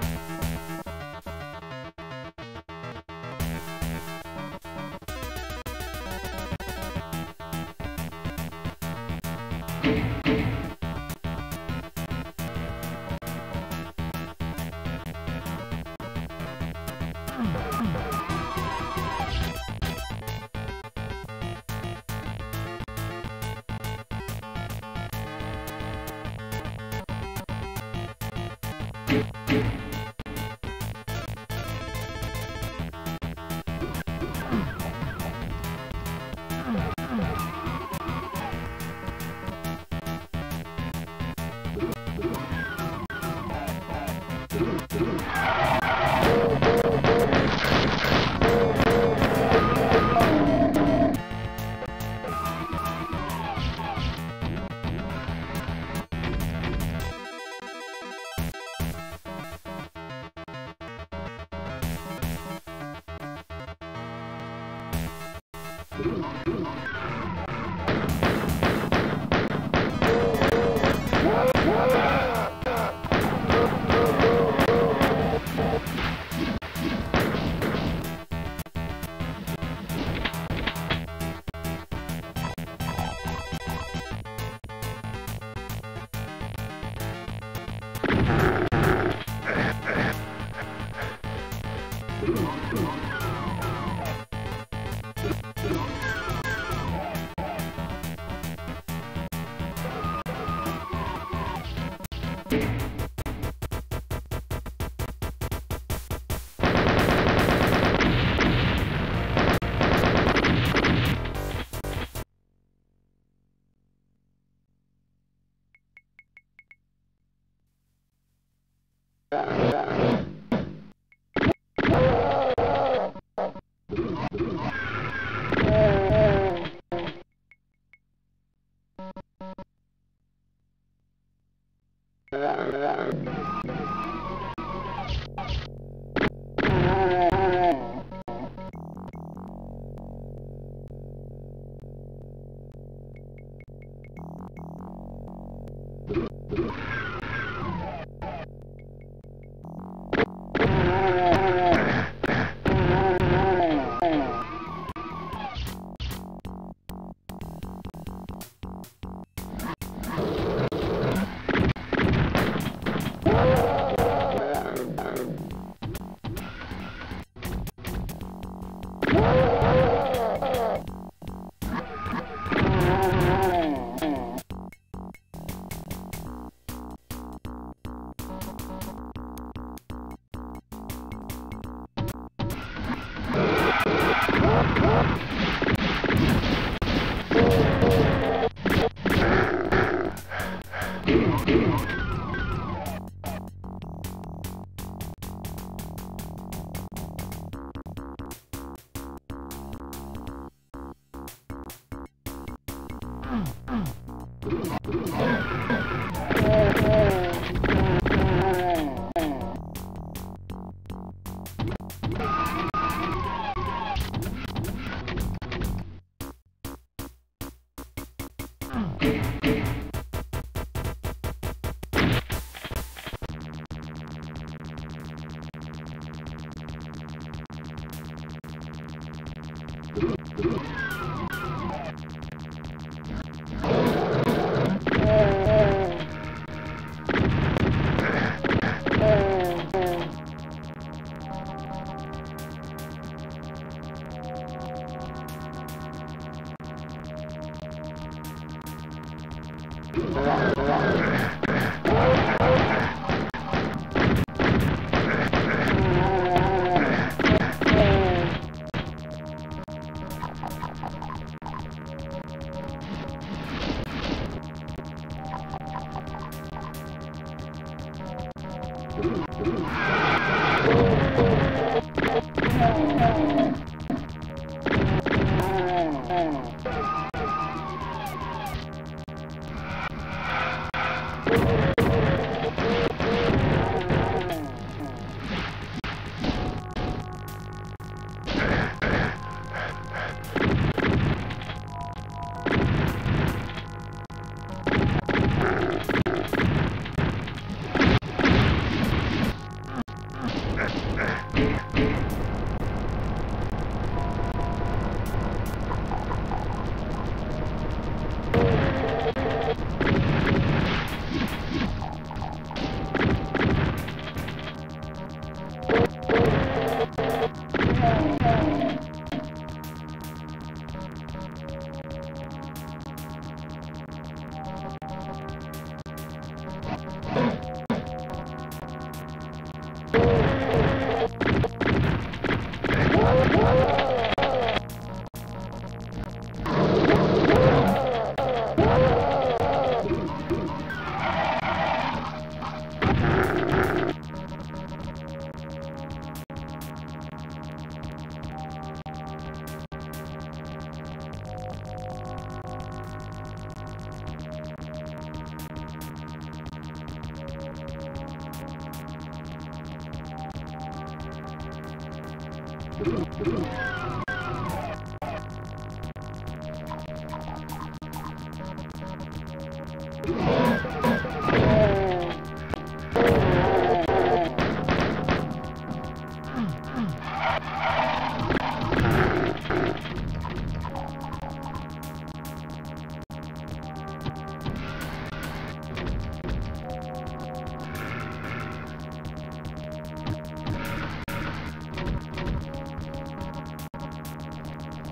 Bye. back, back. Oh, oh, oh. Oh,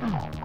You